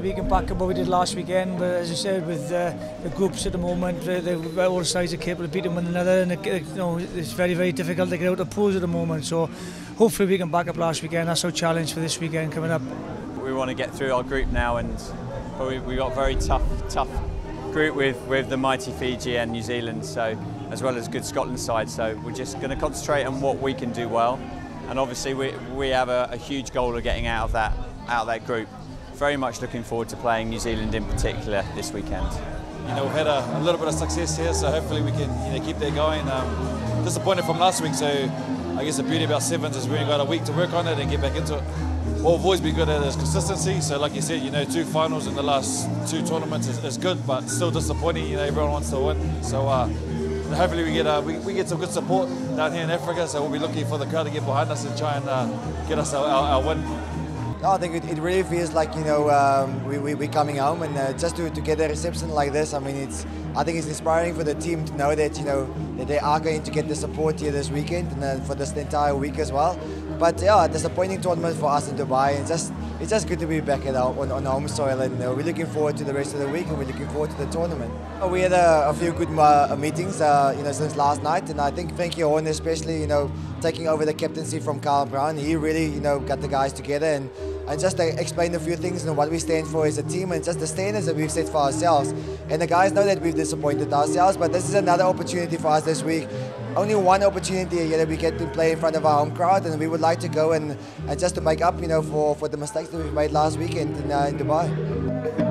back up what we did last weekend. But as I said, with uh, the groups at the moment, they, they, all sides are capable of beating one another, and it, you know it's very very difficult to get out of pools at the moment. So hopefully we can back up last weekend. That's our challenge for this weekend coming up. We want to get through our group now, and we we got a very tough tough group with with the mighty Fiji and New Zealand. So as well as good Scotland side. So we're just going to concentrate on what we can do well, and obviously we we have a, a huge goal of getting out of that out of that group. Very much looking forward to playing New Zealand in particular this weekend. You know, we've had a, a little bit of success here, so hopefully we can you know keep that going. Um, disappointed from last week, so I guess the beauty about sevens is we only got a week to work on it and get back into it. What we've always been good at is consistency. So, like you said, you know, two finals in the last two tournaments is, is good, but still disappointing. You know, everyone wants to win. So, uh, hopefully we get uh, we, we, get some good support down here in Africa. So we'll be looking for the crowd to get behind us and try and uh, get us our, our, our win. I think it, it, really feels like you know um, we, we, we're coming home and uh, just to, to get a reception like this, I mean it's I think it's inspiring for the team to know that you know that they are going to get the support here this weekend and uh, for this entire week as well. But yeah, a disappointing tournament for us in Dubai, and just it's just good to be back at our, on, on home soil, and uh, we're looking forward to the rest of the week, and we're looking forward to the tournament. We had a, a few good uh, meetings, uh, you know, since last night, and I think Frankie Horne, especially, you know, taking over the captaincy from Kyle Brown, he really, you know, got the guys together and and just uh, explain a few things and what we stand for as a team and just the standards that we've set for ourselves. And the guys know that we've disappointed ourselves, but this is another opportunity for us this week. Only one opportunity here that we get to play in front of our home crowd, and we would like to go and, and just to make up, you know, for, for the mistakes that we've made last weekend in, uh, in Dubai.